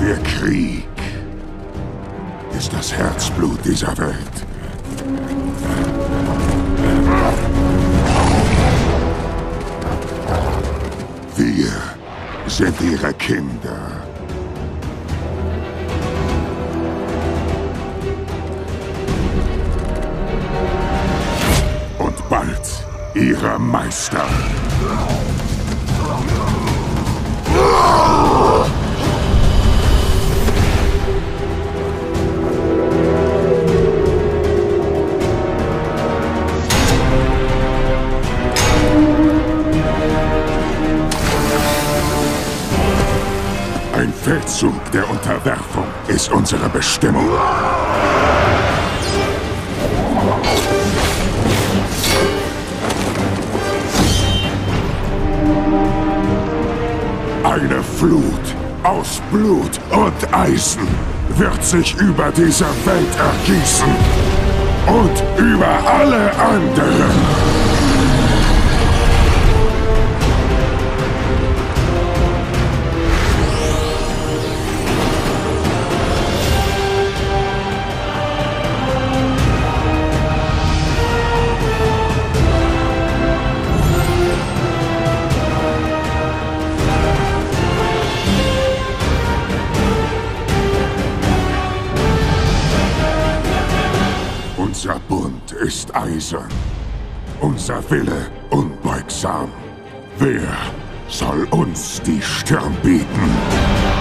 Der Krieg ist das Herzblut dieser Welt. Wir sind ihre Kinder. Ihre Meister. Ein Feldzug der Unterwerfung ist unsere Bestimmung. Flut aus Blut und Eisen wird sich über diese Welt ergießen. Und über alle anderen. Unser Bund ist eisern, unser Wille unbeugsam. Wer soll uns die Stirn bieten?